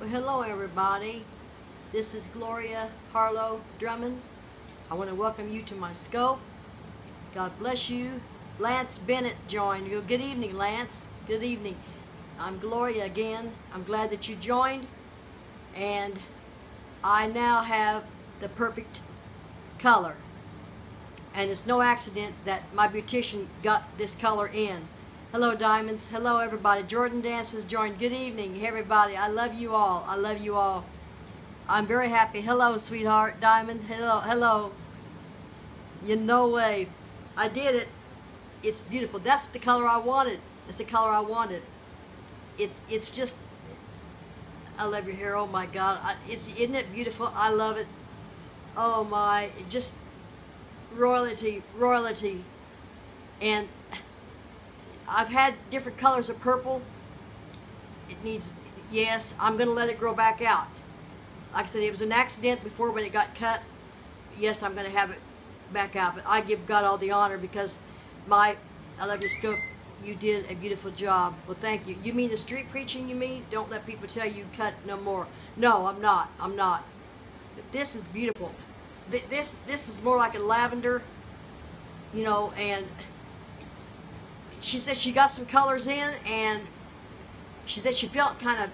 Well, hello everybody. This is Gloria Harlow Drummond. I want to welcome you to my scope. God bless you. Lance Bennett joined. Good evening, Lance. Good evening. I'm Gloria again. I'm glad that you joined. And I now have the perfect color. And it's no accident that my beautician got this color in. Hello, Diamonds. Hello, everybody. Jordan Dance has joined. Good evening, everybody. I love you all. I love you all. I'm very happy. Hello, sweetheart. Diamond. Hello. Hello. You no way. I did it. It's beautiful. That's the color I wanted. That's the color I wanted. It's it's just. I love your hair. Oh my God. I, it's isn't it beautiful? I love it. Oh my. Just royalty, royalty, and I've had different colors of purple. It needs, yes, I'm going to let it grow back out. Like I said, it was an accident before when it got cut. Yes, I'm going to have it back out, but I give God all the honor because my, I love your scope. You did a beautiful job. Well, thank you. You mean the street preaching you mean? Don't let people tell you cut no more. No, I'm not. I'm not. But this is beautiful. This, this is more like a lavender, you know, and she said she got some colors in and she said she felt kind of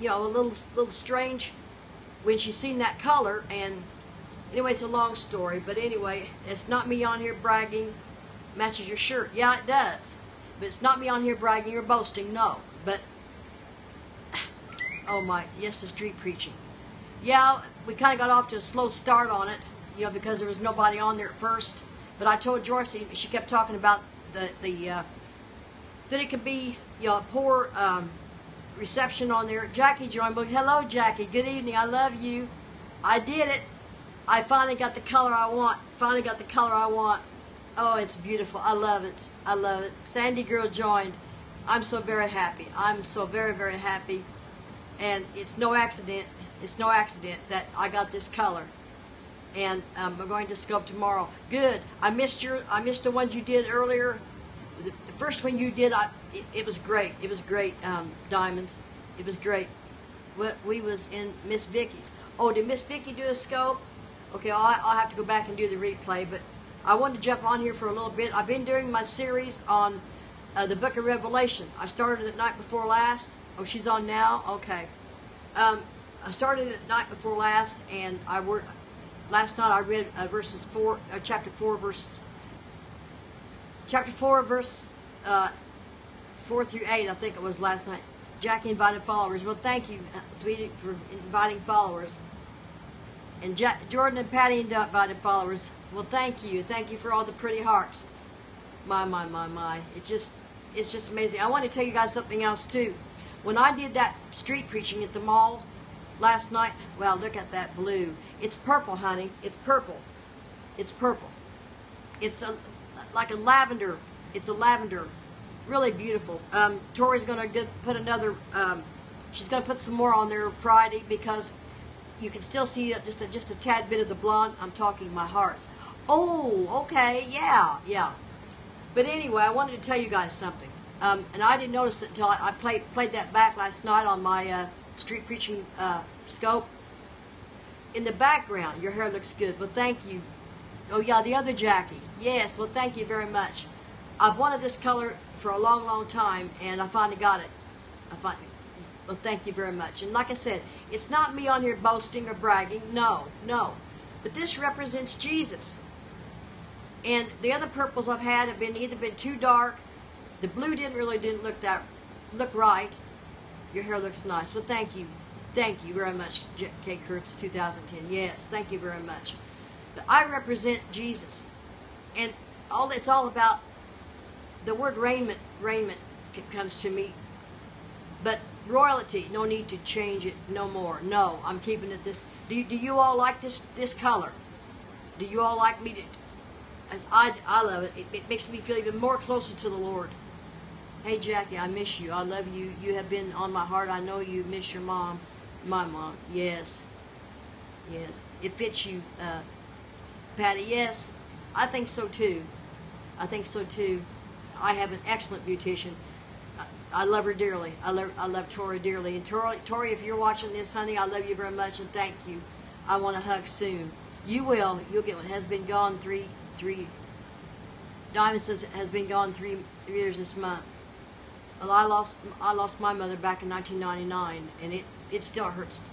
you know a little little strange when she seen that color. And anyway it's a long story but anyway it's not me on here bragging matches your shirt. Yeah it does but it's not me on here bragging or boasting no. But oh my yes the street preaching. Yeah we kind of got off to a slow start on it you know because there was nobody on there at first but I told Joyce she kept talking about the the uh, that it could be you know poor um, reception on there. Jackie joined me. Hello, Jackie. Good evening. I love you. I did it. I finally got the color I want. Finally got the color I want. Oh, it's beautiful. I love it. I love it. Sandy girl joined. I'm so very happy. I'm so very very happy, and it's no accident. It's no accident that I got this color and um, I'm going to sculpt tomorrow. Good. I missed your. I missed the ones you did earlier. The, the first one you did, I it, it, was great. It was great. Um, Diamonds. It was great. What we was in Miss Vicky's. Oh, did Miss Vicky do a scope? Okay, I'll, I'll have to go back and do the replay. But I wanted to jump on here for a little bit. I've been doing my series on uh, the Book of Revelation. I started the night before last. Oh, she's on now. Okay. Um, I started it night before last, and I worked last night I read uh, verses four, uh, chapter four, verse, chapter four, verse uh, four through eight. I think it was last night. Jackie invited followers. Well, thank you, uh, sweetie, for inviting followers. And Jordan and Patty invited followers. Well, thank you, thank you for all the pretty hearts. My, my, my, my. It's just, it's just amazing. I want to tell you guys something else too. When I did that street preaching at the mall last night, well, look at that blue. It's purple, honey. It's purple. It's purple. It's a, like a lavender. It's a lavender. Really beautiful. Um, Tori's going to put another, um, she's going to put some more on there Friday because you can still see just a, just a tad bit of the blonde. I'm talking my hearts. Oh, okay. Yeah, yeah. But anyway, I wanted to tell you guys something. Um, and I didn't notice it until I, I played, played that back last night on my uh, street preaching uh, scope in the background. Your hair looks good. Well, thank you. Oh, yeah, the other Jackie. Yes, well, thank you very much. I've wanted this color for a long, long time, and I finally got it. I finally, well, thank you very much. And like I said, it's not me on here boasting or bragging. No, no. But this represents Jesus. And the other purples I've had have been either been too dark. The blue didn't really didn't look that look right. Your hair looks nice. Well, thank you. Thank you very much, Kate Kurtz, 2010. Yes, thank you very much. But I represent Jesus. And all it's all about the word raiment, raiment comes to me. But royalty, no need to change it no more. No, I'm keeping it this. Do you, do you all like this this color? Do you all like me to? As I, I love it. it. It makes me feel even more closer to the Lord. Hey Jackie, I miss you. I love you. You have been on my heart. I know you miss your mom. My mom, yes. Yes. It fits you, uh, Patty. Yes, I think so too. I think so too. I have an excellent beautician. I love her dearly. I love I love Tori dearly. And Tori, Tori, if you're watching this, honey, I love you very much and thank you. I want a hug soon. You will. You'll get one. Has been gone three three. Diamond says has been gone three years this month. Well, I lost I lost my mother back in 1999, and it it still hurts.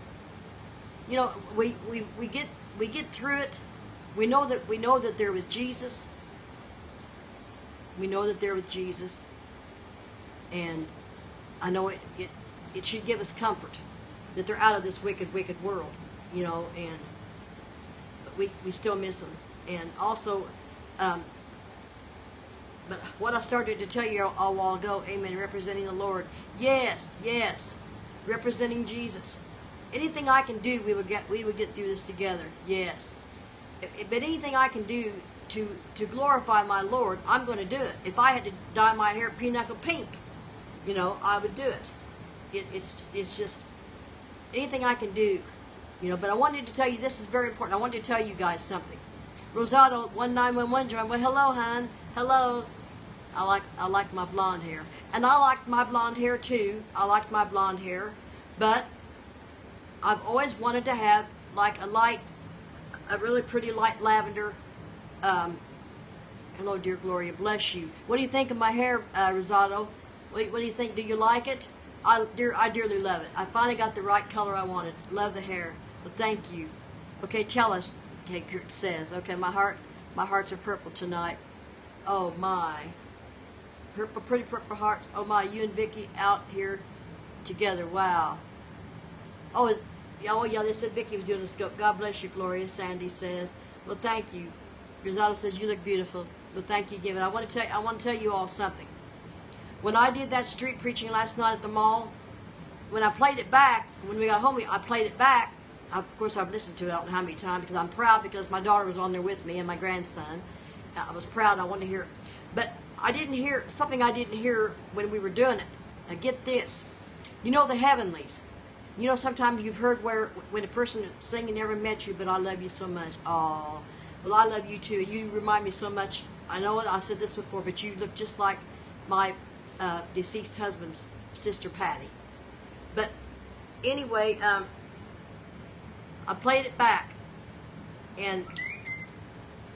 You know, we we, we get we get through it. We know that we know that they're with Jesus. We know that they're with Jesus and I know it, it, it should give us comfort that they're out of this wicked, wicked world, you know, and we, we still miss them. And also, um, but what I started to tell you a while ago, amen, representing the Lord. Yes, yes, representing Jesus. Anything I can do, we would get we would get through this together. Yes, but anything I can do to to glorify my Lord, I'm going to do it. If I had to dye my hair pinochle pink, you know, I would do it. it. It's it's just anything I can do, you know. But I wanted to tell you this is very important. I wanted to tell you guys something. Rosado one nine one one joined. Well, hello, hon. Hello. I like I like my blonde hair, and I liked my blonde hair too. I liked my blonde hair, but I've always wanted to have like a light, a really pretty light lavender. Um, hello, dear Gloria. Bless you. What do you think of my hair, uh, Rosado? What, what do you think? Do you like it? I, dear, I dearly love it. I finally got the right color I wanted. Love the hair. Well, thank you. Okay, tell us. Kurt says. Okay, my heart, my hearts are purple tonight. Oh my, purple, pretty purple heart. Oh my, you and Vicky out here together. Wow. Oh, oh yeah. They said Vicky was doing the scope. God bless you, Gloria. Sandy says. Well, thank you. Griselda says you look beautiful. Well, thank you, Given. I want to tell. I want to tell you all something. When I did that street preaching last night at the mall, when I played it back, when we got home, I played it back. Of course, I've listened to it I don't know how many times because I'm proud because my daughter was on there with me and my grandson. I was proud. I wanted to hear it. But I didn't hear something I didn't hear when we were doing it. Now get this. You know the heavenlies. You know sometimes you've heard where when a person singing never met you, but I love you so much. Oh, well I love you too. You remind me so much. I know I've said this before, but you look just like my uh, deceased husband's sister Patty. But anyway, um, I played it back, and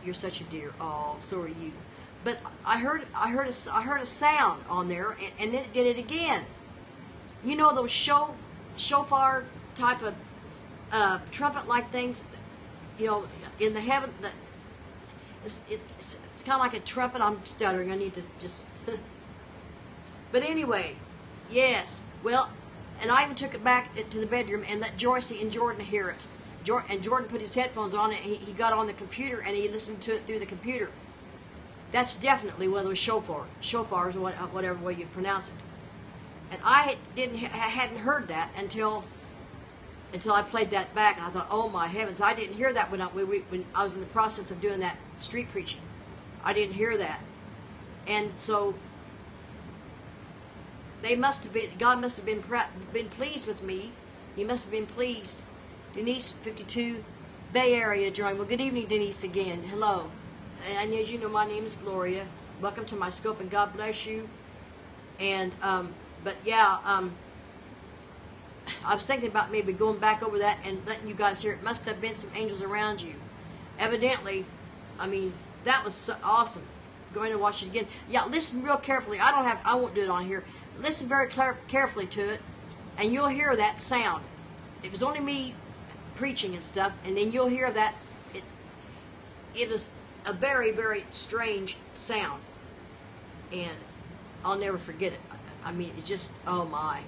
you're such a dear. Oh, so are you. But I heard I heard a, I heard a sound on there, and, and then it did it again. You know those show shofar type of uh, trumpet like things, you know, in the heaven. That it's, it's, it's kind of like a trumpet. I'm stuttering. I need to just. But anyway, yes. Well, and I even took it back to the bedroom and let Joycey and Jordan hear it. And Jordan put his headphones on and he got on the computer and he listened to it through the computer. That's definitely one of those shofar, shofars, whatever way you pronounce it. And I didn't, I hadn't heard that until until I played that back, and I thought, oh my heavens, I didn't hear that when I, when I was in the process of doing that street preaching. I didn't hear that. And so they must have been, God must have been, been pleased with me. He must have been pleased. Denise, 52, Bay Area joined. Well, good evening, Denise, again. Hello. And as you know, my name is Gloria. Welcome to my scope, and God bless you. And, um, but yeah, um, I was thinking about maybe going back over that and letting you guys hear. It must have been some angels around you. Evidently, I mean, that was so awesome. Going to watch it again. Yeah, listen real carefully. I don't have. I won't do it on here listen very carefully to it, and you'll hear that sound. It was only me preaching and stuff, and then you'll hear that. It, it was a very, very strange sound, and I'll never forget it. I mean, it just, oh my.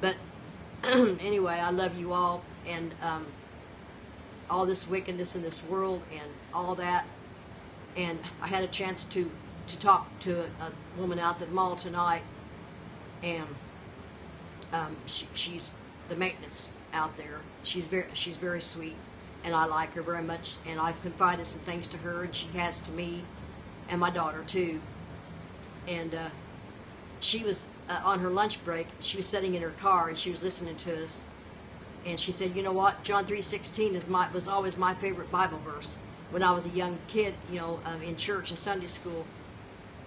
But anyway, I love you all, and um, all this wickedness in this world, and all that. And I had a chance to to talk to a, a woman out at the mall tonight and um, she, she's the maintenance out there. She's very she's very sweet, and I like her very much. And I've confided some things to her, and she has to me, and my daughter too. And uh, she was uh, on her lunch break. She was sitting in her car, and she was listening to us. And she said, "You know what? John three sixteen is my was always my favorite Bible verse when I was a young kid. You know, um, in church and Sunday school."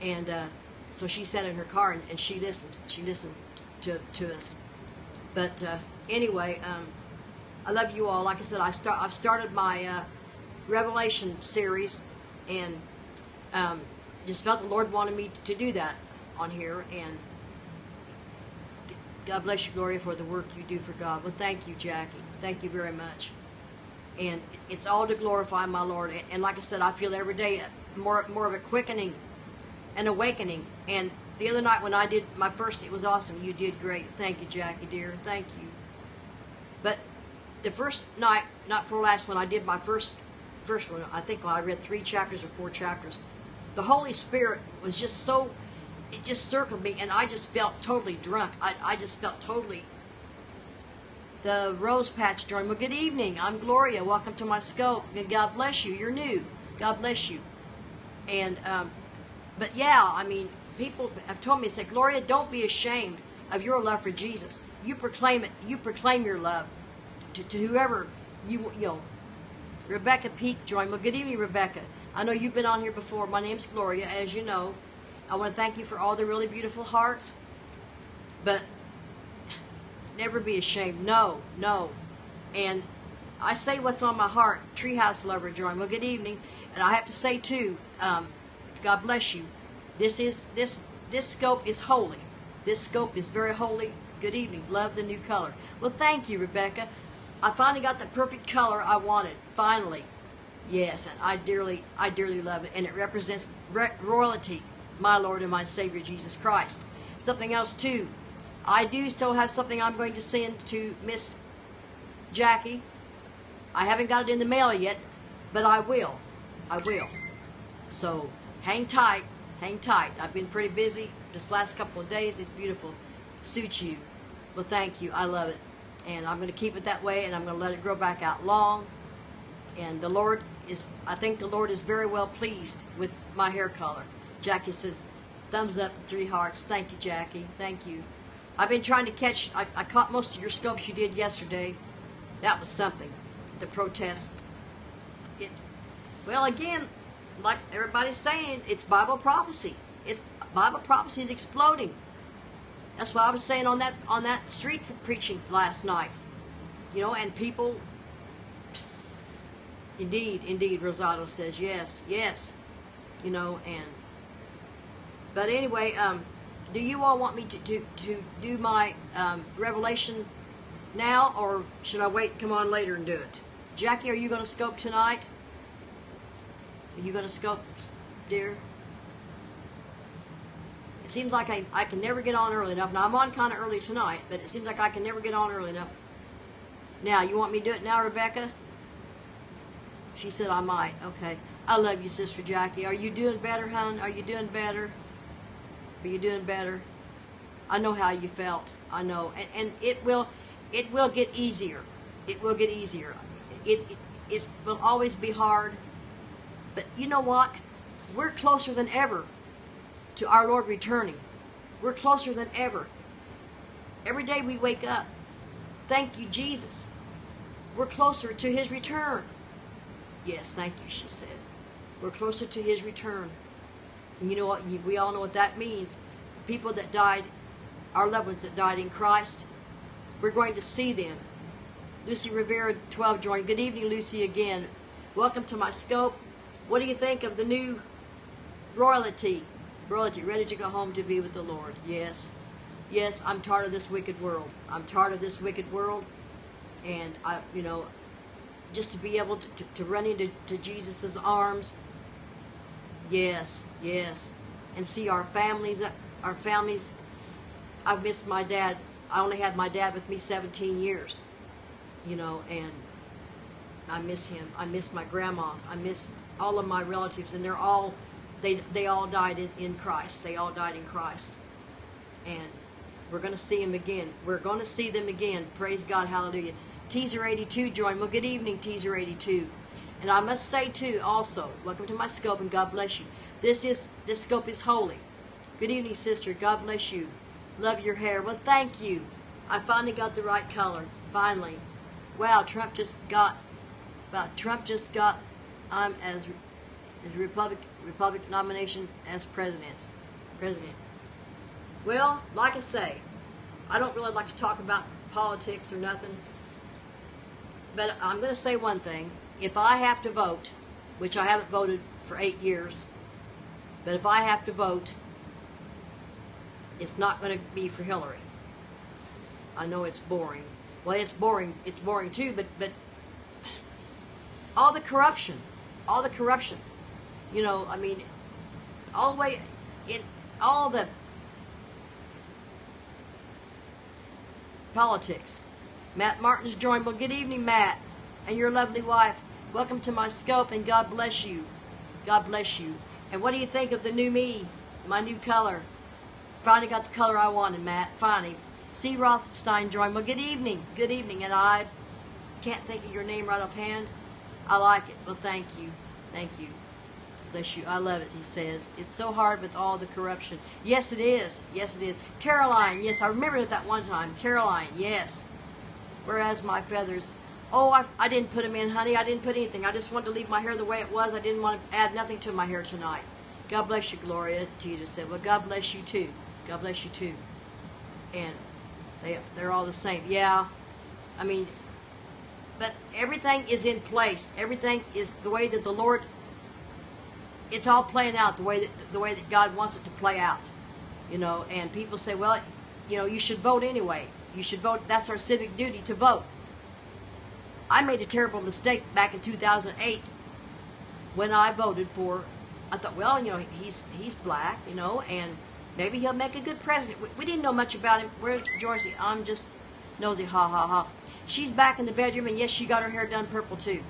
And uh, so she sat in her car and, and she listened. She listened to to us. But uh, anyway, um, I love you all. Like I said, I start. I've started my uh, Revelation series, and um, just felt the Lord wanted me to do that on here. And God bless you, Gloria, for the work you do for God. Well, thank you, Jackie. Thank you very much. And it's all to glorify my Lord. And like I said, I feel every day more more of a quickening, an awakening. And the other night when I did my first, it was awesome. You did great. Thank you, Jackie, dear. Thank you. But the first night, not for last one, I did my first first one. I think I read three chapters or four chapters. The Holy Spirit was just so, it just circled me, and I just felt totally drunk. I, I just felt totally. The Rose Patch joined. Well, good evening. I'm Gloria. Welcome to my scope. God bless you. You're new. God bless you. And, um, but yeah, I mean, people have told me, say, Gloria, don't be ashamed of your love for Jesus. You proclaim it. You proclaim your love to, to whoever you you know. Rebecca Peak joined. Well, good evening, Rebecca. I know you've been on here before. My name's Gloria, as you know. I want to thank you for all the really beautiful hearts. But never be ashamed. No, no. And I say what's on my heart. Treehouse lover join. Well, good evening. And I have to say too, um, God bless you. This is this this scope is holy. This scope is very holy. Good evening. Love the new color. Well, thank you, Rebecca. I finally got the perfect color I wanted. Finally. Yes, and I dearly, I dearly love it, and it represents royalty, my Lord and my Savior Jesus Christ. Something else too, I do still have something I'm going to send to Miss Jackie. I haven't got it in the mail yet, but I will. I will. So hang tight, hang tight. I've been pretty busy this last couple of days. It's beautiful. Suits you. Well, thank you. I love it and I'm going to keep it that way and I'm going to let it grow back out long. And the Lord is I think the Lord is very well pleased with my hair color. Jackie says thumbs up three hearts. Thank you Jackie. Thank you. I've been trying to catch I, I caught most of your scopes you did yesterday. That was something the protest. It well again like everybody's saying it's Bible prophecy. It's Bible prophecy is exploding that's what I was saying on that on that street preaching last night. You know, and people Indeed, indeed, Rosado says yes, yes. You know, and but anyway, um, do you all want me to, to, to do my um, revelation now, or should I wait come on later and do it? Jackie, are you going to scope tonight? Are you going to scope, dear? Seems like I, I can never get on early enough. Now, I'm on kind of early tonight, but it seems like I can never get on early enough. Now, you want me to do it now, Rebecca? She said I might. Okay. I love you, Sister Jackie. Are you doing better, hon? Are you doing better? Are you doing better? I know how you felt. I know. And, and it will it will get easier. It will get easier. It, it, it will always be hard. But you know what? We're closer than ever to our Lord returning. We're closer than ever. Every day we wake up. Thank you, Jesus. We're closer to his return. Yes, thank you, she said. We're closer to his return. And you know what? We all know what that means. The people that died, our loved ones that died in Christ, we're going to see them. Lucy Rivera, 12, joined. Good evening, Lucy, again. Welcome to my scope. What do you think of the new royalty Ready to go home to be with the Lord. Yes. Yes, I'm tired of this wicked world. I'm tired of this wicked world. And, I, you know, just to be able to, to, to run into to Jesus' arms. Yes, yes. And see our families, our families. I've missed my dad. I only had my dad with me 17 years. You know, and I miss him. I miss my grandmas. I miss all of my relatives, and they're all they, they all died in, in Christ. They all died in Christ. And we're going to see them again. We're going to see them again. Praise God. Hallelujah. Teaser 82 join. Well, good evening, Teaser 82. And I must say, too, also, welcome to my scope, and God bless you. This is this scope is holy. Good evening, sister. God bless you. Love your hair. Well, thank you. I finally got the right color. Finally. Wow, Trump just got, well, Trump just got, I'm as, as Republican, Republican nomination as president. president. Well, like I say, I don't really like to talk about politics or nothing. But I'm going to say one thing. If I have to vote, which I haven't voted for eight years, but if I have to vote, it's not going to be for Hillary. I know it's boring. Well, it's boring. It's boring too, but but all the corruption, all the corruption. You know, I mean, all the way in all the politics. Matt Martin's joined. Well, good evening, Matt, and your lovely wife. Welcome to my scope, and God bless you. God bless you. And what do you think of the new me, my new color? Finally got the color I wanted, Matt. Finally. C. Rothstein joined. Well, good evening. Good evening. And I can't think of your name right offhand. I like it. Well, thank you. Thank you. Bless you. I love it, he says. It's so hard with all the corruption. Yes, it is. Yes, it is. Caroline. Yes, I remember it that one time. Caroline. Yes. Whereas my feathers. Oh, I, I didn't put them in, honey. I didn't put anything. I just wanted to leave my hair the way it was. I didn't want to add nothing to my hair tonight. God bless you, Gloria. Tita said. Well, God bless you, too. God bless you, too. And they, they're all the same. Yeah. I mean, but everything is in place. Everything is the way that the Lord. It's all playing out the way that the way that God wants it to play out, you know. And people say, well, you know, you should vote anyway. You should vote. That's our civic duty to vote. I made a terrible mistake back in 2008 when I voted for. I thought, well, you know, he's he's black, you know, and maybe he'll make a good president. We, we didn't know much about him. Where's Joyce? I'm just nosy. Ha ha ha. She's back in the bedroom, and yes, she got her hair done purple too.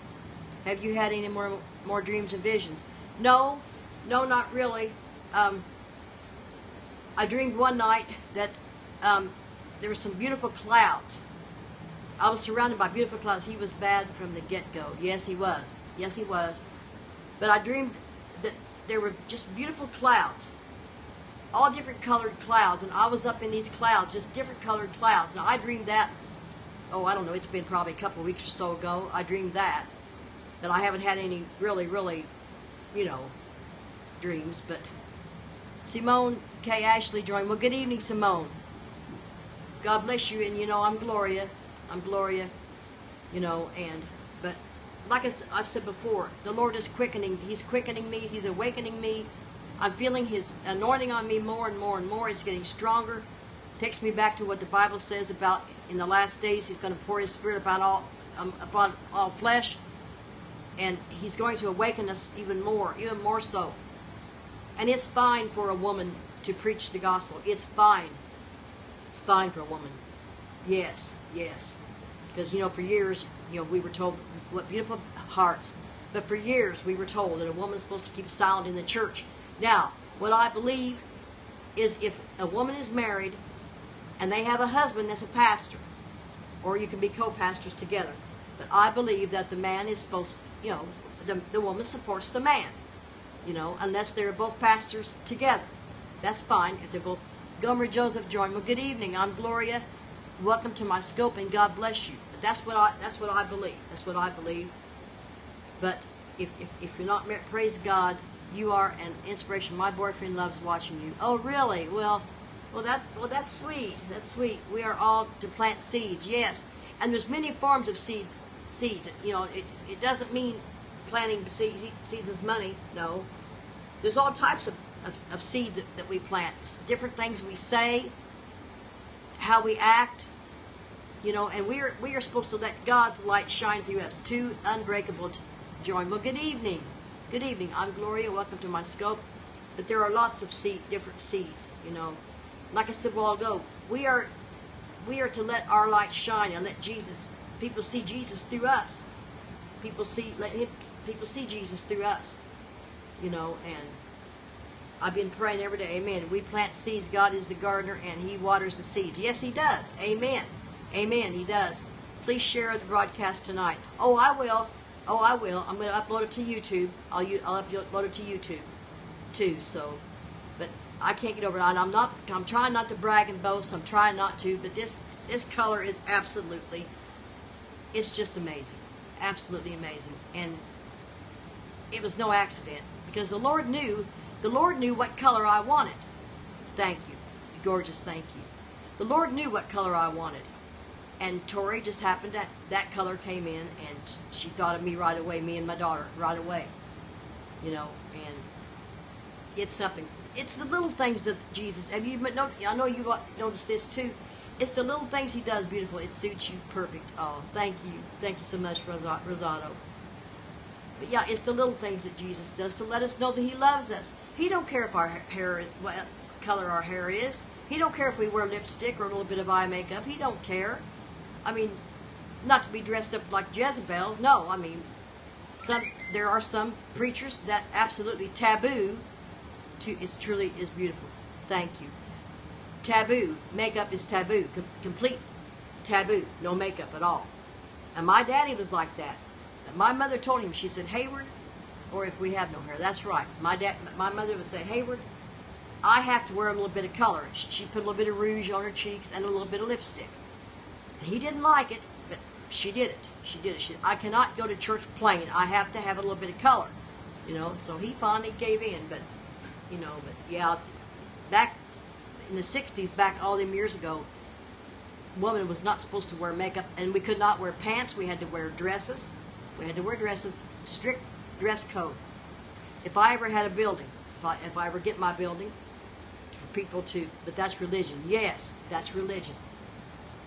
Have you had any more more dreams and visions? No, no, not really. Um, I dreamed one night that um, there were some beautiful clouds. I was surrounded by beautiful clouds. He was bad from the get-go. Yes, he was. Yes, he was. But I dreamed that there were just beautiful clouds, all different colored clouds, and I was up in these clouds, just different colored clouds. Now I dreamed that oh, I don't know, it's been probably a couple weeks or so ago. I dreamed that. That I haven't had any really, really, you know, dreams. But Simone K. Ashley joined. Well, good evening, Simone. God bless you. And, you know, I'm Gloria. I'm Gloria, you know, and, but like I've said before, the Lord is quickening. He's quickening me. He's awakening me. I'm feeling His anointing on me more and more and more. It's getting stronger takes me back to what the Bible says about in the last days he's going to pour his spirit upon all um, upon all flesh and he's going to awaken us even more even more so. And it's fine for a woman to preach the gospel. It's fine. It's fine for a woman. Yes yes. Because you know for years you know we were told what beautiful hearts. But for years we were told that a woman's supposed to keep silent in the church. Now what i believe is if a woman is married and they have a husband that's a pastor, or you can be co-pastors together. But I believe that the man is supposed, you know, the, the woman supports the man, you know, unless they're both pastors together. That's fine if they're both. Gomer Joseph joined. Well, good evening. I'm Gloria. Welcome to my scope, and God bless you. That's what I that's what I believe. That's what I believe. But if if, if you're not married, praise God, you are an inspiration. My boyfriend loves watching you. Oh, really? Well, well, that well that's sweet. That's sweet. We are all to plant seeds, yes. And there's many forms of seeds. Seeds. You know, it, it doesn't mean planting seeds, seeds is money. No. There's all types of, of, of seeds that, that we plant. It's different things we say, how we act. You know, and we are we are supposed to let God's light shine through us. Too unbreakable join. Well, good evening. Good evening. I'm Gloria. Welcome to my scope. But there are lots of seed, different seeds. You know like I said a while ago, we are we are to let our light shine and let Jesus people see Jesus through us. People see let him people see Jesus through us. You know, and I've been praying every day, Amen. We plant seeds, God is the gardener and He waters the seeds. Yes, He does. Amen. Amen. He does. Please share the broadcast tonight. Oh, I will. Oh, I will. I'm going to upload it to YouTube. I'll, I'll upload it to YouTube too. So but I can't get over it. I'm not. I'm trying not to brag and boast. I'm trying not to. But this this color is absolutely. It's just amazing, absolutely amazing, and it was no accident because the Lord knew. The Lord knew what color I wanted. Thank you. Gorgeous, thank you. The Lord knew what color I wanted. And Tori just happened to, that color came in and she thought of me right away, me and my daughter, right away. You know, and it's something. It's the little things that Jesus, have you, I know you noticed this too. It's the little things he does beautiful. It suits you perfect. Oh, thank you. Thank you so much, Rosado. But yeah, it's the little things that Jesus does to let us know that he loves us. He don't care if our hair, what color our hair is. He don't care if we wear lipstick or a little bit of eye makeup. He don't care. I mean, not to be dressed up like Jezebels. No, I mean, some there are some preachers that absolutely taboo. To it's truly is beautiful. Thank you. Taboo. Makeup is taboo. Com complete taboo. No makeup at all. And my daddy was like that. My mother told him. She said, Hayward, or if we have no hair. That's right. My dad, my mother would say, Hayward, I have to wear a little bit of color. She put a little bit of rouge on her cheeks and a little bit of lipstick. And he didn't like it, but she did it. She did it. She said, I cannot go to church plain. I have to have a little bit of color. You know, so he finally gave in. But, you know, but yeah, back in the 60s, back all them years ago, woman was not supposed to wear makeup, and we could not wear pants. We had to wear dresses. We had to wear dresses. Strict dress code. If I ever had a building, if I, if I ever get my building, for people to, but that's religion. Yes, that's religion.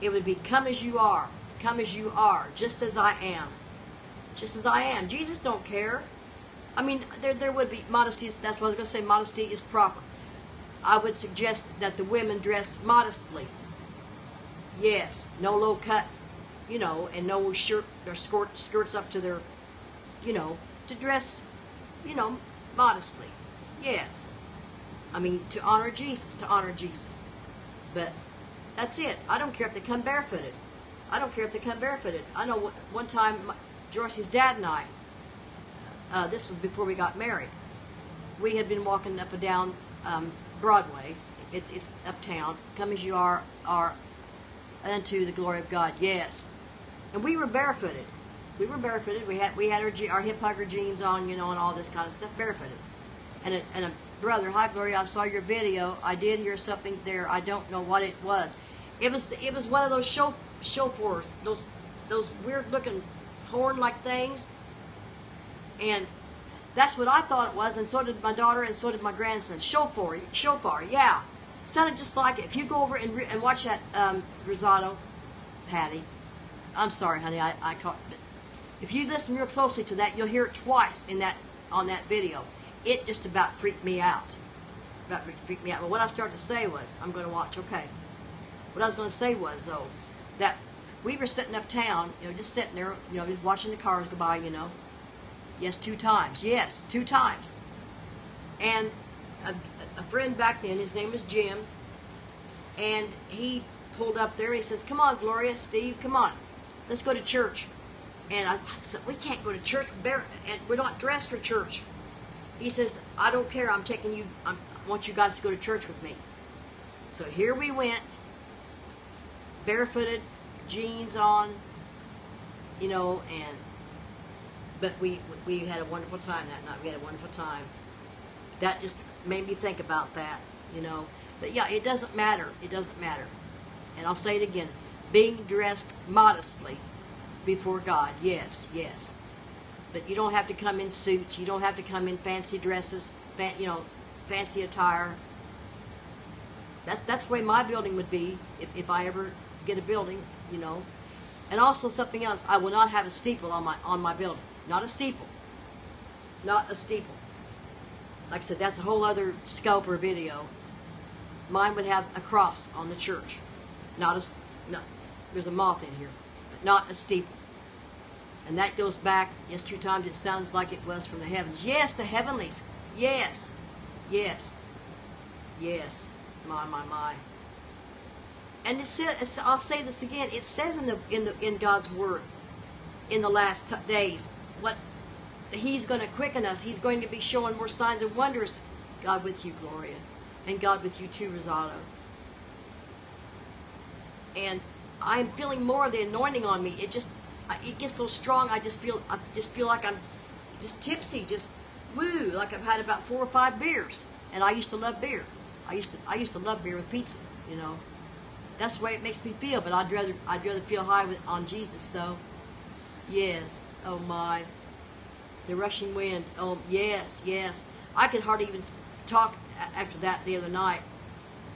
It would be come as you are, come as you are, just as I am, just as I am. Jesus don't care. I mean, there there would be modesty. That's what I was going to say. Modesty is proper. I would suggest that the women dress modestly. Yes, no low cut, you know, and no shirt or skirt skirts up to their, you know, to dress, you know, modestly. Yes. I mean, to honor Jesus, to honor Jesus. But that's it. I don't care if they come barefooted. I don't care if they come barefooted. I know one time, Joyce's dad and I, uh, this was before we got married, we had been walking up and down um, Broadway. It's it's uptown. Come as you are, are unto the glory of God. Yes, and we were barefooted. We were barefooted. We had we had our our hip hugger jeans on, you know, and all this kind of stuff, barefooted. And a, and a brother, hi Gloria, I saw your video. I did hear something there. I don't know what it was. It was it was one of those show shofars, those those weird looking horn like things. And that's what I thought it was, and so did my daughter, and so did my grandson. Shofar, shofar, yeah, sounded just like it. If you go over and, and watch that um, Rosado, Patty, I'm sorry, honey, I, I caught it. If you listen real closely to that, you'll hear it twice in that on that video it just about freaked me out. About freaked me out. But what I started to say was, I'm going to watch, okay. What I was going to say was, though, that we were sitting uptown, you know, just sitting there, you know, just watching the cars go by, you know. Yes, two times. Yes, two times. And a, a friend back then, his name was Jim, and he pulled up there and he says, come on, Gloria, Steve, come on. Let's go to church. And I said, we can't go to church. And we're not dressed for church. He says, I don't care. I'm taking you, I'm, I want you guys to go to church with me. So here we went, barefooted, jeans on, you know, and, but we, we had a wonderful time that night. We had a wonderful time. That just made me think about that, you know. But yeah, it doesn't matter. It doesn't matter. And I'll say it again. Being dressed modestly before God. Yes, yes. But you don't have to come in suits. You don't have to come in fancy dresses, you know, fancy attire. That's that's the way my building would be if, if I ever get a building, you know. And also something else, I will not have a steeple on my on my building. Not a steeple. Not a steeple. Like I said, that's a whole other scope or video. Mine would have a cross on the church. Not a no. There's a moth in here, but not a steeple. And that goes back, yes, two times it sounds like it was from the heavens. Yes, the heavenlies. Yes. Yes. Yes. My, my, my. And it says, I'll say this again. It says in the in the in God's word, in the last days, what He's going to quicken us. He's going to be showing more signs and wonders. God with you, Gloria, and God with you too, Rosado. And I'm feeling more of the anointing on me. It just it gets so strong. I just feel I just feel like I'm just tipsy, just woo, like I've had about four or five beers. And I used to love beer. I used to I used to love beer with pizza. You know, that's the way it makes me feel. But I'd rather I'd rather feel high with, on Jesus though. Yes. Oh my. The rushing wind. Oh yes, yes. I could hardly even talk after that the other night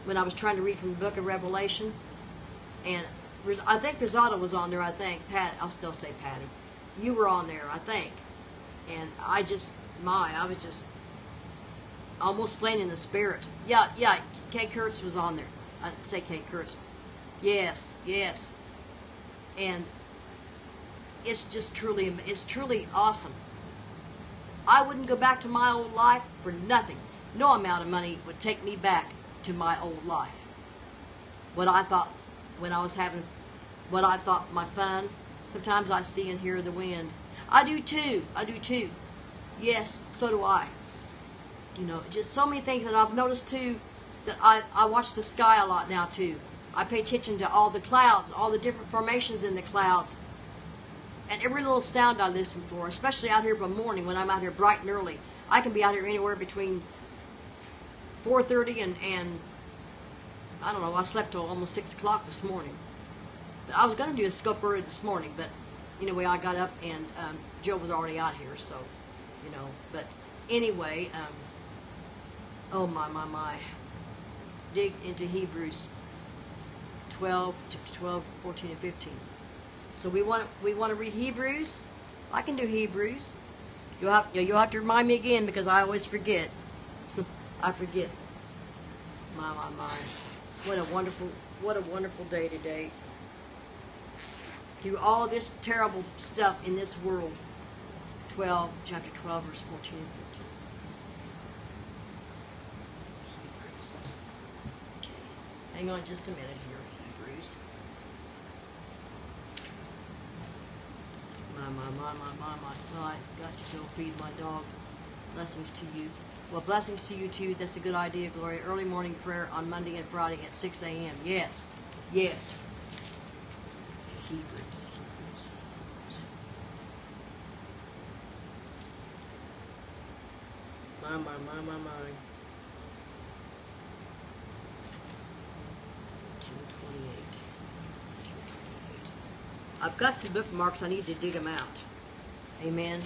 when I was trying to read from the book of Revelation, and I think Rosada was on there. I think Pat. I'll still say Patty. You were on there, I think, and I just my I was just almost slain in the spirit. Yeah, yeah. Kay Kurtz was on there. I say Kay Kurtz. Yes, yes. And it's just truly, it's truly awesome. I wouldn't go back to my old life for nothing. No amount of money would take me back to my old life. What I thought when I was having, what I thought my fun. Sometimes I see and hear the wind. I do too. I do too. Yes, so do I. You know, just so many things that I've noticed too. That I I watch the sky a lot now too. I pay attention to all the clouds, all the different formations in the clouds, and every little sound I listen for, especially out here by morning when I'm out here bright and early. I can be out here anywhere between 4.30 and, and I don't know, I slept till almost 6 o'clock this morning. But I was going to do a scope early this morning, but anyway, I got up and um, Joe was already out here, so, you know. But anyway, um, oh my, my, my. Dig into Hebrews 12, to 12, 14, and 15. So we want we want to read Hebrews. I can do Hebrews. You'll have you'll have to remind me again because I always forget. I forget. My my my. What a wonderful what a wonderful day today. Through all of this terrible stuff in this world. 12, chapter 12, verse 14 and 15. Hang on just a minute here. My, my, my, my, my, my. I got to go feed my dogs. Blessings to you. Well, blessings to you too. That's a good idea, Gloria. Early morning prayer on Monday and Friday at 6 a.m. Yes. Yes. Hebrews. My, my, my, my, my. I've got some bookmarks. I need to dig them out. Amen.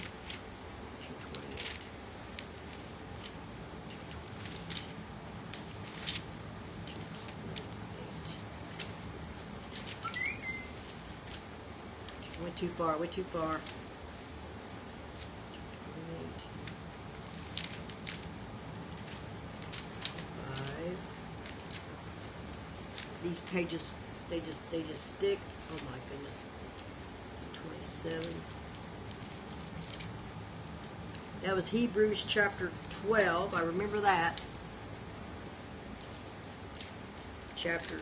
Went too far, went too far. These pages, they just, they just stick. Oh my goodness. 27. That was Hebrews chapter 12. I remember that. Chapter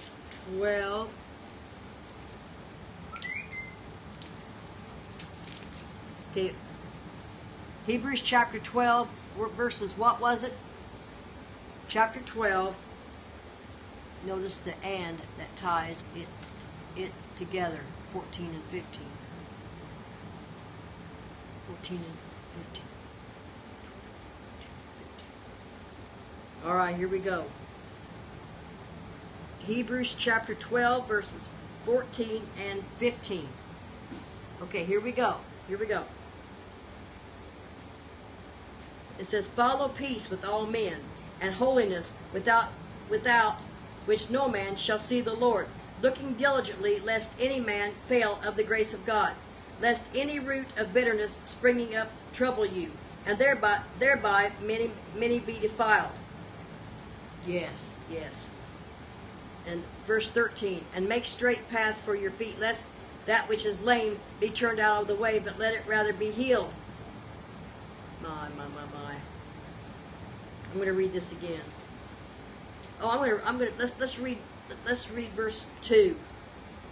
12. Okay. Hebrews chapter 12, verses, what was it? Chapter 12. Notice the and that ties it, it together, 14 and 15. 14 and 15. All right, here we go. Hebrews chapter 12, verses 14 and 15. Okay, here we go. Here we go. It says, Follow peace with all men, and holiness without without which no man shall see the Lord, looking diligently lest any man fail of the grace of God lest any root of bitterness springing up trouble you, and thereby thereby many many be defiled. Yes, yes. And verse 13, and make straight paths for your feet, lest that which is lame be turned out of the way, but let it rather be healed. My, my, my, my. I'm going to read this again. Oh, I'm going to, I'm going to, let's, let's read, let's read verse 2.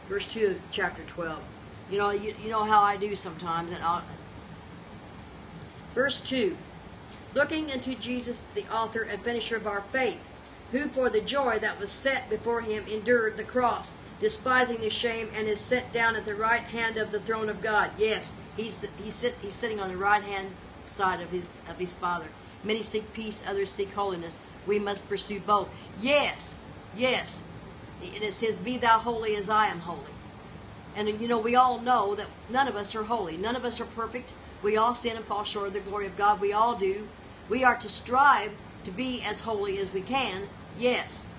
Verse 2 of chapter 12. You know, you, you know how I do sometimes. And I'll, Verse 2 Looking unto Jesus, the author and finisher of our faith, who for the joy that was set before him endured the cross, despising the shame, and is set down at the right hand of the throne of God. Yes, he's he's, sit, he's sitting on the right hand side of his of his Father. Many seek peace, others seek holiness. We must pursue both. Yes, yes. And it says, Be thou holy as I am holy. And you know, we all know that none of us are holy. None of us are perfect. We all sin and fall short of the glory of God. We all do. We are to strive to be as holy as we can. Yes.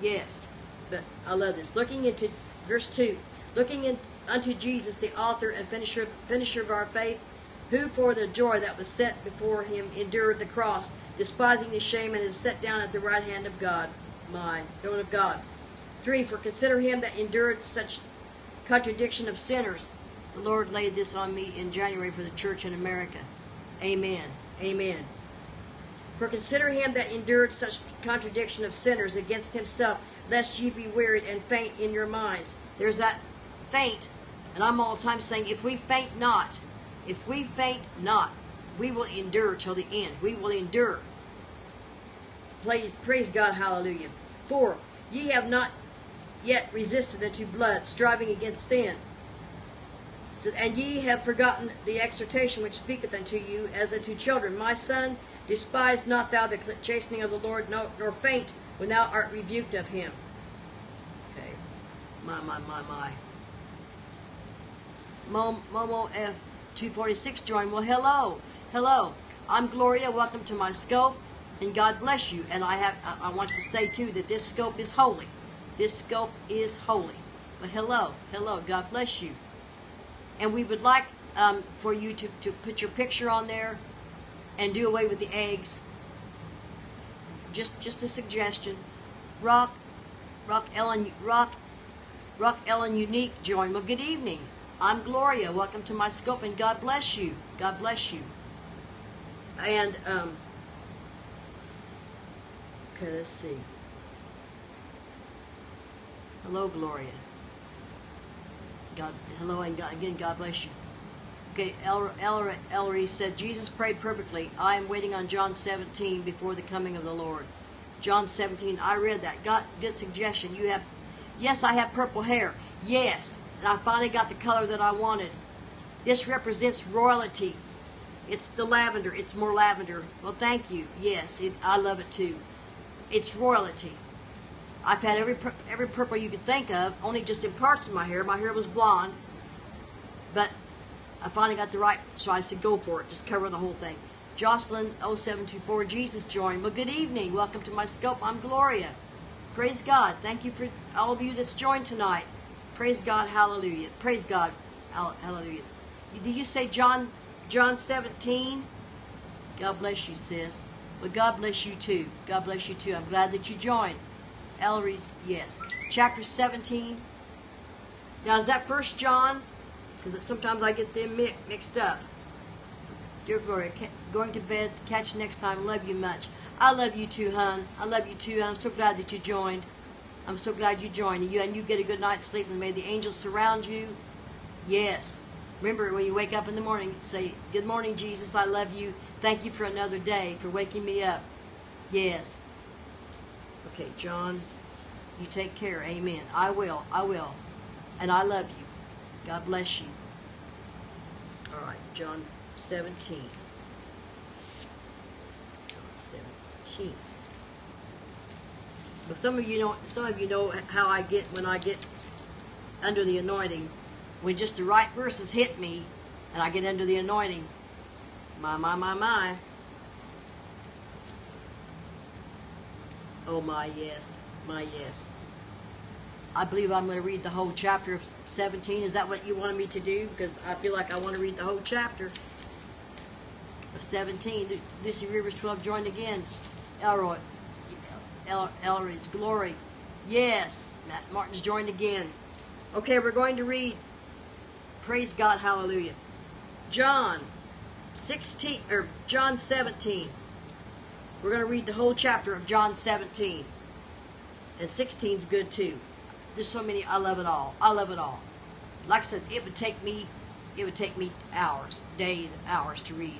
Yes. But I love this. Looking into verse 2. Looking in, unto Jesus, the author and finisher, finisher of our faith, who for the joy that was set before him endured the cross, despising the shame, and is set down at the right hand of God. My, throne of God. 3. For consider him that endured such contradiction of sinners. The Lord laid this on me in January for the church in America. Amen. Amen. For consider him that endured such contradiction of sinners against himself, lest ye be wearied and faint in your minds. There's that faint. And I'm all the time saying, if we faint not, if we faint not, we will endure till the end. We will endure. Praise, praise God, hallelujah. For ye have not yet resisted unto blood, striving against sin. It says, And ye have forgotten the exhortation which speaketh unto you as unto children. My son, despise not thou the chastening of the Lord, nor faint when thou art rebuked of him. Okay. My, my, my, my. Momo F246 join. Well, hello. Hello. I'm Gloria. Welcome to my scope. And God bless you. And I have I want to say too that this scope is holy. This scope is holy. But hello, hello, God bless you. And we would like um, for you to, to put your picture on there and do away with the eggs. Just just a suggestion. Rock, Rock Ellen, Rock, Rock Ellen Unique join. Well, good evening. I'm Gloria. Welcome to my scope, and God bless you. God bless you. And um, okay, let's see. Hello, Gloria. God, hello, and God, again, God bless you. Okay, El, El, Ellery said, Jesus prayed perfectly. I am waiting on John 17 before the coming of the Lord. John 17, I read that. Got good suggestion. You have, yes, I have purple hair. Yes, and I finally got the color that I wanted. This represents royalty. It's the lavender. It's more lavender. Well, thank you. Yes, it, I love it too. It's royalty. I've had every every purple you could think of, only just in parts of my hair. My hair was blonde, but I finally got the right, so I said go for it. Just cover the whole thing. Jocelyn 0724 Jesus joined. Well, good evening. Welcome to my scope. I'm Gloria. Praise God. Thank you for all of you that's joined tonight. Praise God. Hallelujah. Praise God. Hallelujah. Did you say John John 17? God bless you, sis. Well, God bless you too. God bless you too. I'm glad that you joined. Ellery's, yes. Chapter 17. Now, is that First John? Because sometimes I get them mixed up. Dear Gloria, going to bed. Catch you next time. Love you much. I love you too, hon. I love you too, I'm so glad that you joined. I'm so glad you joined. You, and you get a good night's sleep, and may the angels surround you. Yes. Remember, when you wake up in the morning, say, Good morning, Jesus. I love you. Thank you for another day, for waking me up. Yes. Okay, John, you take care. Amen. I will. I will. And I love you. God bless you. All right, John 17. John 17. Well, some of you know. Some of you know how I get when I get under the anointing. When just the right verses hit me, and I get under the anointing. My, my, my, my. Oh my yes, my yes. I believe I'm going to read the whole chapter of 17. Is that what you wanted me to do? Because I feel like I want to read the whole chapter of 17. Lucy Rivers 12 joined again. Elroy, El, Elroy's glory. Yes, Matt Martin's joined again. Okay, we're going to read. Praise God, hallelujah. John 16 or John 17. We're going to read the whole chapter of John 17. And 16 is good too. There's so many. I love it all. I love it all. Like I said, it would take me, it would take me hours, days, hours to read.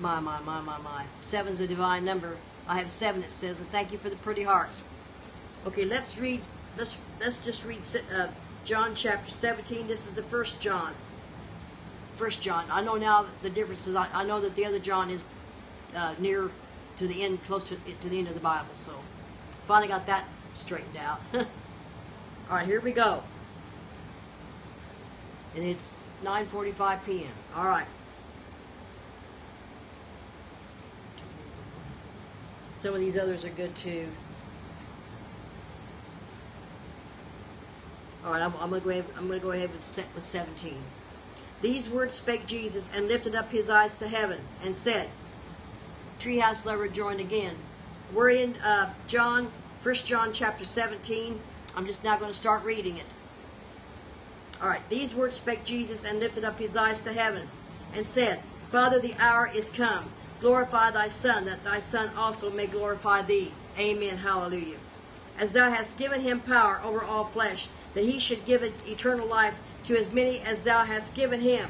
My, my, my, my, my. Seven's a divine number. I have seven, it says, and thank you for the pretty hearts. Okay, let's read, let's, let's just read uh, John chapter 17. This is the first John. First John. I know now the differences. I, I know that the other John is uh, near to the end, close to, to the end of the Bible. So Finally got that straightened out. All right, here we go. And it's 9:45 p.m. All right. Some of these others are good too. All right, I'm, I'm gonna go ahead. I'm gonna go ahead with, with 17. These words spake Jesus and lifted up his eyes to heaven and said, Treehouse lover joined again. We're in uh, John, 1 John chapter 17. I'm just now going to start reading it. All right, these words spake Jesus and lifted up his eyes to heaven and said, Father, the hour is come. Glorify thy Son, that thy Son also may glorify thee. Amen. Hallelujah. As thou hast given him power over all flesh, that he should give eternal life to as many as thou hast given him.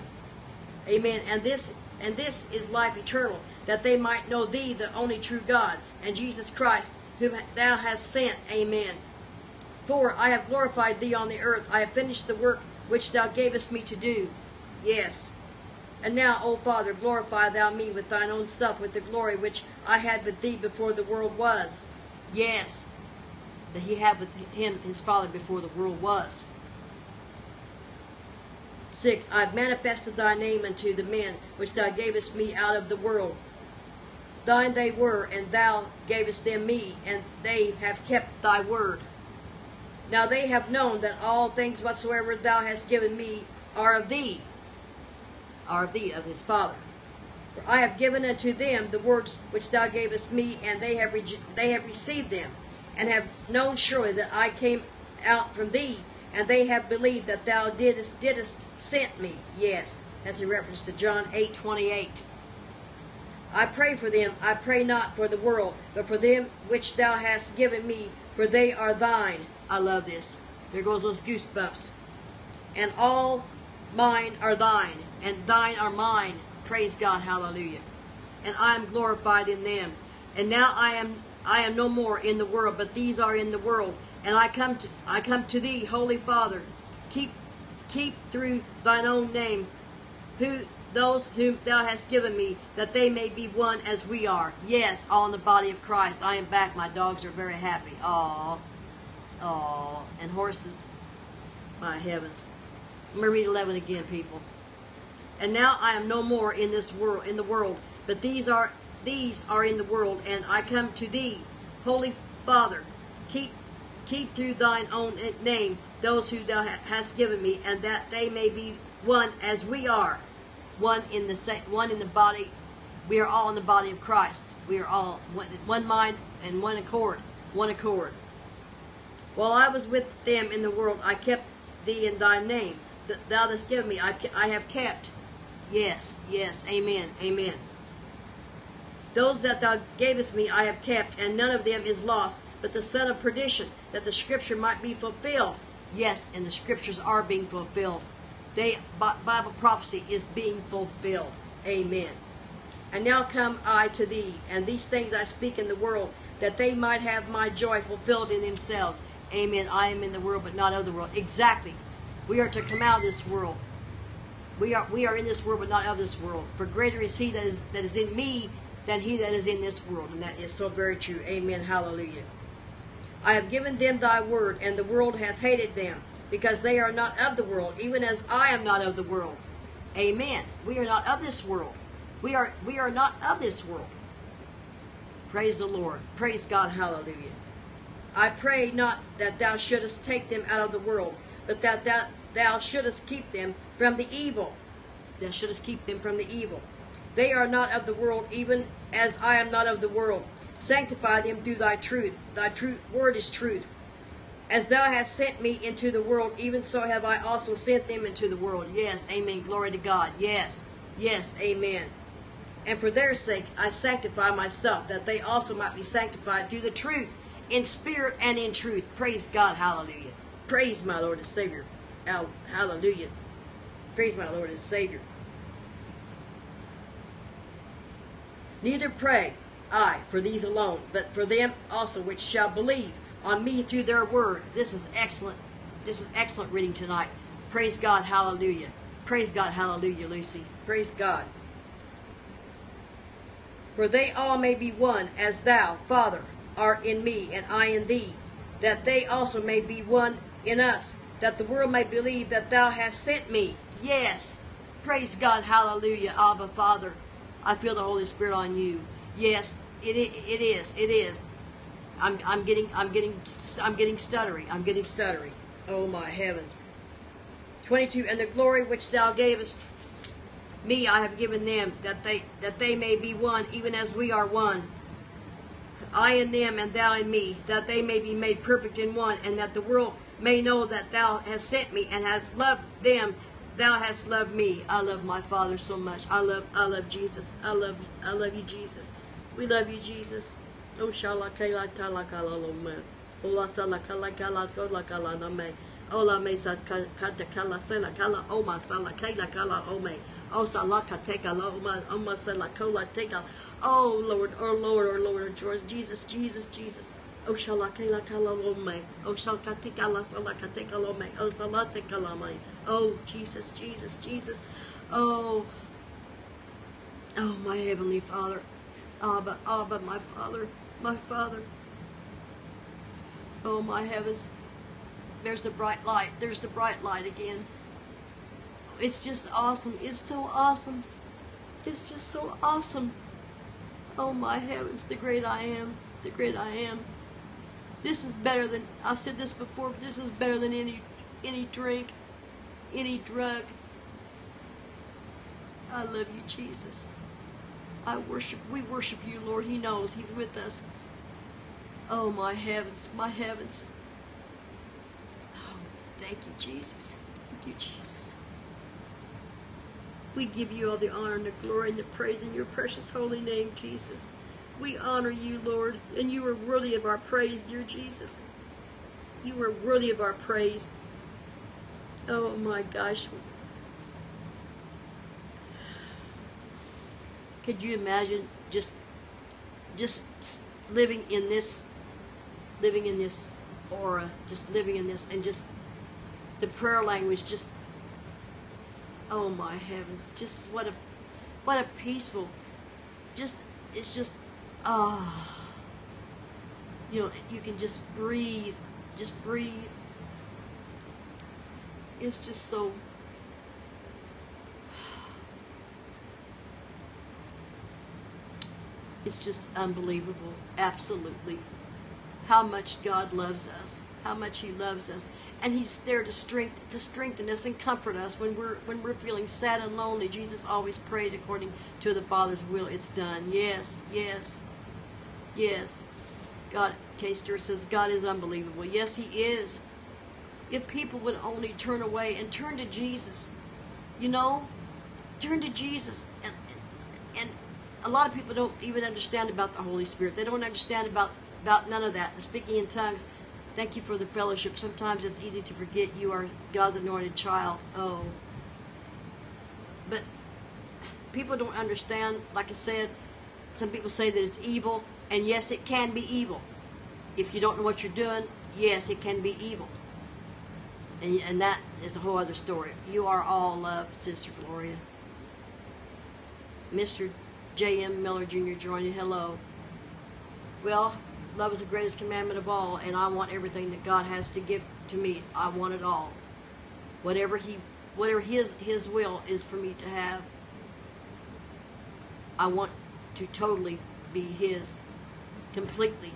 Amen. And this and this is life eternal, that they might know thee, the only true God, and Jesus Christ, whom thou hast sent. Amen. For I have glorified thee on the earth. I have finished the work which thou gavest me to do. Yes. And now, O Father, glorify thou me with thine own self, with the glory which I had with thee before the world was. Yes. That he had with him, his Father, before the world was. 6. I've manifested thy name unto the men which thou gavest me out of the world. Thine they were, and thou gavest them me, and they have kept thy word. Now they have known that all things whatsoever thou hast given me are of thee, are of thee, of his Father. For I have given unto them the words which thou gavest me, and they have they have received them, and have known surely that I came out from thee, and they have believed that thou didst didst sent me. Yes, that's a reference to John eight twenty eight. I pray for them. I pray not for the world, but for them which thou hast given me, for they are thine. I love this. There goes those goosebumps. And all mine are thine, and thine are mine. Praise God, hallelujah. And I am glorified in them. And now I am I am no more in the world, but these are in the world. And I come to I come to thee, Holy Father. Keep keep through thine own name, who those whom thou hast given me, that they may be one as we are. Yes, all in the body of Christ. I am back. My dogs are very happy. Aww. Aww. And horses. My heavens. I'm going to read 11 again, people. And now I am no more in this world, in the world, but these are these are in the world, and I come to thee, Holy Father. Keep keep through thine own name those who thou hast given me, and that they may be one as we are one in the same, one in the body. We are all in the body of Christ. We are all one, one mind and one accord, one accord. While I was with them in the world, I kept thee in thy name. That thou hast given me, I, I have kept. Yes, yes, amen, amen. Those that thou gavest me I have kept, and none of them is lost, but the son of perdition, that the scripture might be fulfilled. Yes, and the scriptures are being fulfilled. They, Bible prophecy is being fulfilled. Amen. And now come I to thee, and these things I speak in the world, that they might have my joy fulfilled in themselves. Amen. I am in the world, but not of the world. Exactly. We are to come out of this world. We are we are in this world, but not of this world. For greater is he that is that is in me than he that is in this world. And that is so very true. Amen. Hallelujah. I have given them thy word, and the world hath hated them because they are not of the world, even as I am not of the world. Amen. We are not of this world. We are we are not of this world. Praise the Lord. Praise God. Hallelujah. I pray not that thou shouldest take them out of the world, but that thou, thou shouldest keep them from the evil. Thou shouldest keep them from the evil. They are not of the world, even as I am not of the world. Sanctify them through thy truth. Thy true word is truth. As thou hast sent me into the world, even so have I also sent them into the world. Yes, amen. Glory to God. Yes, yes, amen. And for their sakes I sanctify myself, that they also might be sanctified through the truth, in spirit and in truth. Praise God. Hallelujah. Praise my Lord and Savior. Hallelujah. Praise my Lord and Savior. Neither pray I for these alone, but for them also which shall believe on me through their word. This is excellent. This is excellent reading tonight. Praise God. Hallelujah. Praise God. Hallelujah, Lucy. Praise God. For they all may be one, as thou, Father, art in me, and I in thee, that they also may be one in us, that the world may believe that thou hast sent me. Yes. Praise God. Hallelujah. Abba, Father. I feel the Holy Spirit on you. Yes, it, it is. It is. I'm, I'm getting I'm getting I'm getting stuttery. I'm getting stuttery. Oh my heavens. 22 and the glory which thou gavest me I have given them that they that they may be one even as we are one. I in them and thou in me that they may be made perfect in one and that the world may know that thou hast sent me and hast loved them. Thou hast loved me. I love my father so much. I love I love Jesus. I love I love you Jesus. We love you Jesus oh shala kala tala kala lo ola sala kala kala kola kala na me ola me sa kata kala sala kala oma sala kala kala ome Oh, salaka take a oma oma salakola take a Oh Lord, oh Lord, oh Lord, Jesus, Jesus, Jesus. Oh shalaka la kalalome. Oh shalkatika la salaka take a lome. Oh salate kalame. Oh Jesus, Jesus, Jesus. Oh Oh my heavenly Father. Abba, Abba, my Father, my Father. Oh my heavens. There's the bright light. There's the bright light again it's just awesome. It's so awesome. It's just so awesome. Oh my heavens, the great I am, the great I am. This is better than I've said this before, but this is better than any any drink, any drug. I love you, Jesus. I worship we worship you, Lord. He knows He's with us. Oh my heavens, my heavens. Oh, thank you, Jesus. Thank you, Jesus. We give you all the honor and the glory and the praise in your precious holy name, Jesus. We honor you, Lord, and you are worthy of our praise, dear Jesus. You are worthy of our praise. Oh my gosh. Could you imagine just just living in this living in this aura, just living in this and just the prayer language just oh my heavens just what a what a peaceful just it's just ah. You know you can just breathe just breathe. It's just so it's just unbelievable absolutely how much god loves us how much he loves us. And he's there to strength to strengthen us and comfort us when we're when we're feeling sad and lonely. Jesus always prayed according to the father's will. It's done. Yes yes yes. God K. says god is unbelievable. Yes he is. If people would only turn away and turn to jesus you know turn to jesus and a lot of people don't even understand about the holy spirit they don't understand about about none of that the speaking in tongues Thank you for the fellowship. Sometimes it's easy to forget you are God's anointed child. Oh. But people don't understand, like I said, some people say that it's evil, and yes, it can be evil. If you don't know what you're doing, yes, it can be evil. And, and that is a whole other story. You are all loved, Sister Gloria. Mr. J.M. Miller Jr. joining. Hello. Well, love is the greatest commandment of all, and I want everything that God has to give to me. I want it all. Whatever He, whatever His His will is for me to have, I want to totally be His, completely.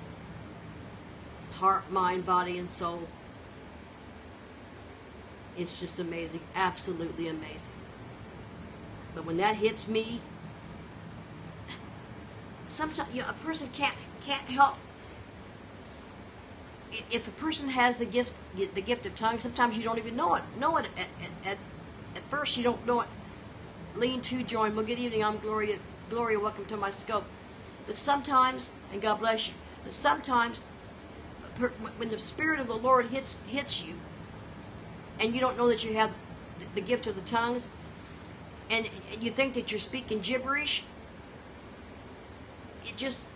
Heart, mind, body, and soul. It's just amazing, absolutely amazing. But when that hits me, sometimes you know, a person can't can't help if a person has the gift the gift of tongues, sometimes you don't even know it. Know it at, at, at, first. You don't know it. Lean to join. Well, good evening. I'm Gloria. Gloria, welcome to my scope. But sometimes, and God bless you. But sometimes, when the Spirit of the Lord hits hits you, and you don't know that you have the gift of the tongues, and you think that you're speaking gibberish, it just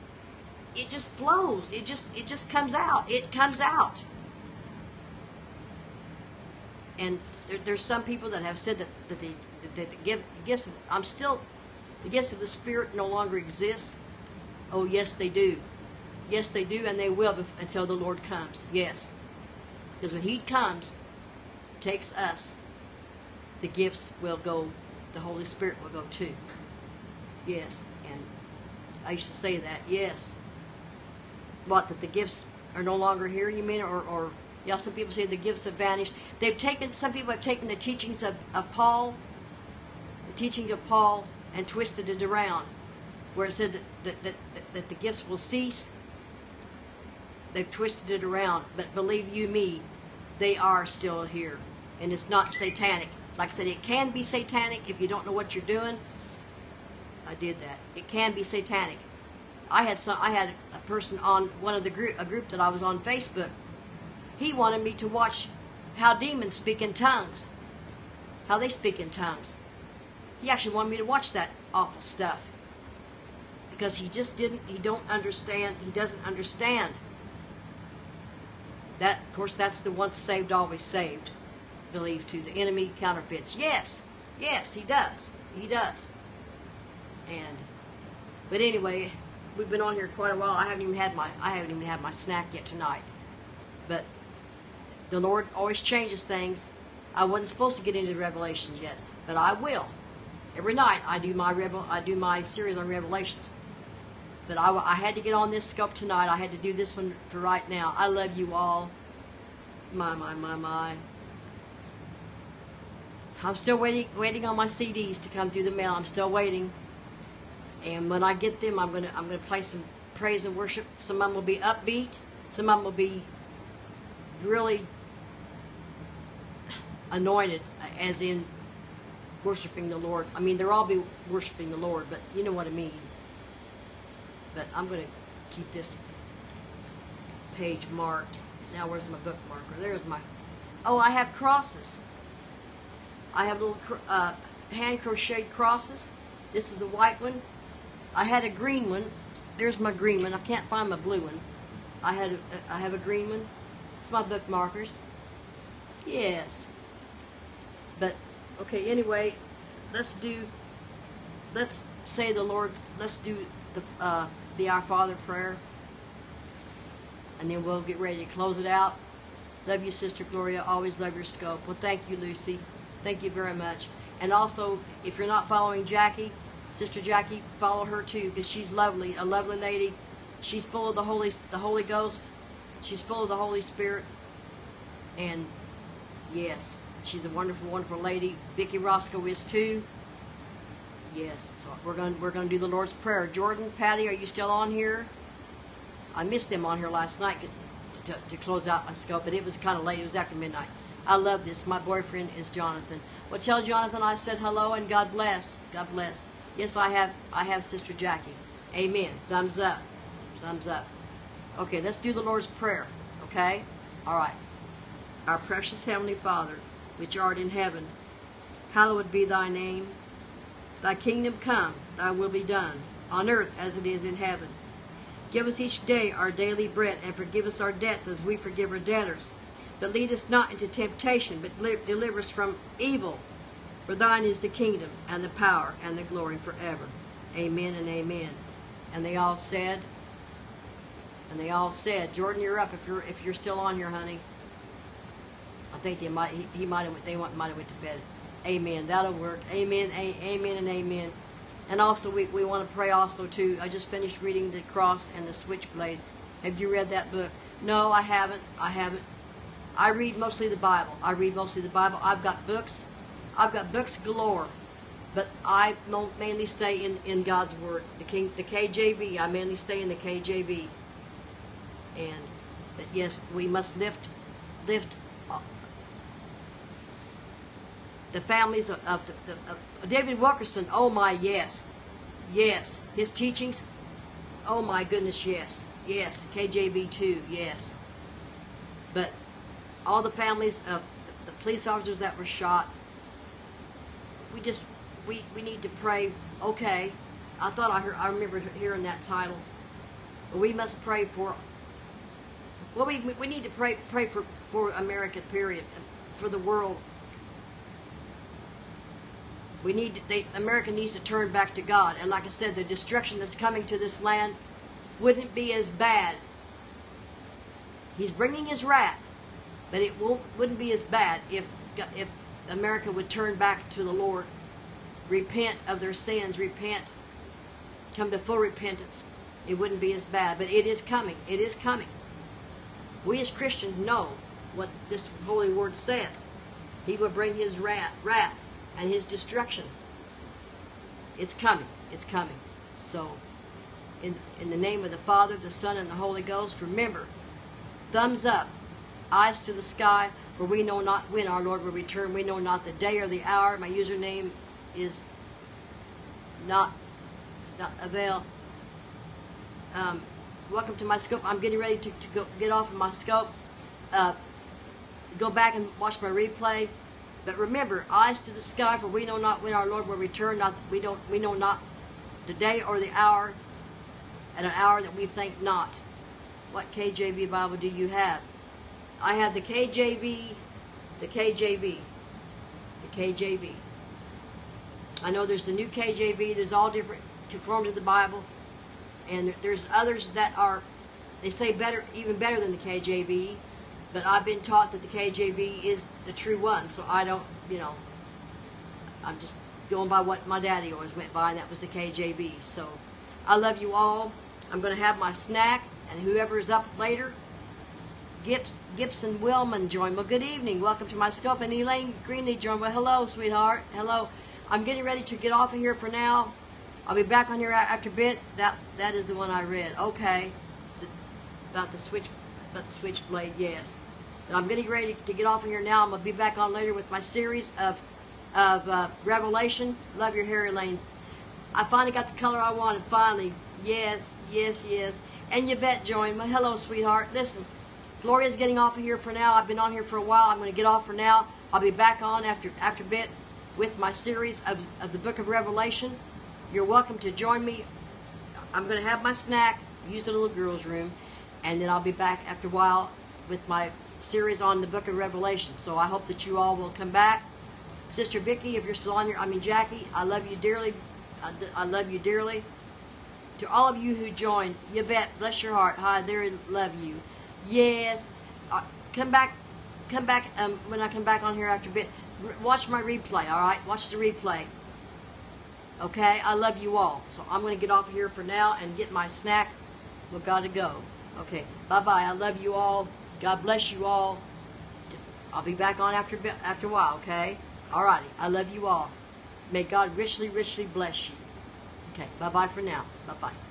it just flows. It just it just comes out. It comes out. And there, there's some people that have said that, that the that the gift, gifts of, I'm still the gifts of the spirit no longer exists. Oh yes they do. Yes, they do, and they will until the Lord comes. Yes. Because when He comes, takes us, the gifts will go, the Holy Spirit will go too. Yes. And I used to say that. Yes. What, that the gifts are no longer here, you mean? Or, or yeah, some people say the gifts have vanished. They've taken, some people have taken the teachings of, of Paul, the teaching of Paul, and twisted it around, where it said that, that, that, that the gifts will cease. They've twisted it around, but believe you me, they are still here. And it's not satanic. Like I said, it can be satanic if you don't know what you're doing. I did that. It can be satanic. I had some. I had a person on one of the group, a group that I was on Facebook. He wanted me to watch how demons speak in tongues, how they speak in tongues. He actually wanted me to watch that awful stuff because he just didn't. He don't understand. He doesn't understand. That, of course, that's the once saved, always saved. Believe to the enemy counterfeits. Yes, yes, he does. He does. And, but anyway, we've been on here quite a while. I haven't even had my I haven't even had my snack yet tonight. But the Lord always changes things. I wasn't supposed to get into the Revelations yet, but I will. Every night I do my revel I do my series on Revelations. But I, I had to get on this scope tonight. I had to do this one for right now. I love you all. My my my my. I'm still waiting waiting on my CDs to come through the mail. I'm still waiting. And when I get them, I'm gonna I'm gonna play some praise and worship. Some of them will be upbeat. Some of them will be really anointed, as in worshiping the Lord. I mean, they'll all be worshiping the Lord, but you know what I mean. But I'm gonna keep this page marked. Now, where's my book marker? There's my. Oh, I have crosses. I have little uh, hand crocheted crosses. This is the white one. I had a green one. There's my green one. I can't find my blue one. I had a, I have a green one. It's my bookmarkers. Yes. But okay. Anyway, let's do. Let's say the Lord's. Let's do the uh, the Our Father prayer, and then we'll get ready to close it out. Love you, Sister Gloria. Always love your scope. Well, thank you, Lucy. Thank you very much. And also, if you're not following Jackie, Sister Jackie, follow her too because she's lovely, a lovely lady. She's full of the Holy, the Holy Ghost. She's full of the Holy Spirit. And yes, she's a wonderful, wonderful lady. Vicki Roscoe is too. Yes, so we're going we're going to do the Lord's Prayer. Jordan, Patty, are you still on here? I missed them on here last night to, to, to close out my scope, but it was kind of late. It was after midnight. I love this. My boyfriend is Jonathan. Well, tell Jonathan I said hello and God bless. God bless. Yes, I have. I have Sister Jackie. Amen. Thumbs up. Thumbs up. Okay, let's do the Lord's Prayer. Okay? All right. Our precious Heavenly Father, which art in heaven, hallowed be thy name. Thy kingdom come, thy will be done, on earth as it is in heaven. Give us each day our daily bread, and forgive us our debts as we forgive our debtors. But lead us not into temptation, but deliver us from evil. For thine is the kingdom, and the power, and the glory forever. Amen and amen. And they all said, and they all said, Jordan, you're up if you're if you're still on here, honey. I think they might he, he might have they might have went to bed. Amen. That'll work. Amen. A, amen and amen. And also we, we want to pray also too. I just finished reading the cross and the switchblade. Have you read that book? No, I haven't. I haven't. I read mostly the Bible. I read mostly the Bible. I've got books. I've got books galore. But I mainly stay in, in God's Word. The King, the KJV. I mainly stay in the KJV. And but yes, we must lift lift uh, the families of, of, the, of David Wilkerson. Oh my, yes, yes. His teachings. Oh my goodness, yes, yes. KJV too, yes. But all the families of the, the police officers that were shot. We just we we need to pray. Okay, I thought I heard I remember hearing that title. We must pray for. Well, we we need to pray pray for for America. Period. For the world we need they, America needs to turn back to God. And like I said, the destruction that's coming to this land, wouldn't be as bad. He's bringing his wrath, but it won't wouldn't be as bad if if America would turn back to the Lord, repent of their sins, repent, come to full repentance. It wouldn't be as bad, but it is coming. It is coming. We as Christians know what this holy word says. He will bring his wrath, wrath and his destruction. It's coming. It's coming. So, in, in the name of the Father, the Son, and the Holy Ghost, remember, thumbs up, eyes to the sky, for we know not when our Lord will return. We know not the day or the hour. My username is not, not avail. Um, welcome to my scope. I'm getting ready to, to go, get off of my scope. Uh, go back and watch my replay. But remember, eyes to the sky, for we know not when our Lord will return. Not we don't we know not the day or the hour, at an hour that we think not. What KJV Bible do you have? I have the KJV, the KJV, the KJV. I know there's the new KJV. There's all different conformed to the Bible, and there's others that are they say better, even better than the KJV. But I've been taught that the KJV is the true one, so I don't, you know, I'm just going by what my daddy always went by, and that was the KJV. So I love you all. I'm going to have my snack, and whoever is up later, Gibson Willman joined. Well, good evening. Welcome to my scope. And Elaine Greenlee joined. Well, hello, sweetheart. Hello. I'm getting ready to get off of here for now. I'll be back on here after a bit. That that is the one I read. Okay. The, about the switch about the switchblade, yes. But I'm getting ready to get off of here now. I'm gonna be back on later with my series of of uh, Revelation. Love your Harry Lanes. I finally got the color I wanted. Finally, yes, yes, yes. And Yvette joined me. Hello, sweetheart. Listen, Gloria's getting off of here for now. I've been on here for a while. I'm going to get off for now. I'll be back on after after a bit with my series of, of the book of Revelation. You're welcome to join me. I'm going to have my snack, use the little girl's room, and then I'll be back after a while with my series on the book of Revelation. So I hope that you all will come back. Sister Vicki, if you're still on here, I mean Jackie, I love you dearly. I, I love you dearly. To all of you who joined, Yvette, bless your heart. Hi, there, love you. Yes, uh, come back, come back um, when I come back on here after a bit. R watch my replay, all right? Watch the replay. Okay, I love you all. So I'm going to get off of here for now and get my snack. We've got to go. Okay, bye-bye. I love you all. God bless you all. I'll be back on after after a while, okay? All righty. I love you all. May God richly, richly bless you. Okay, bye-bye for now. Bye-bye.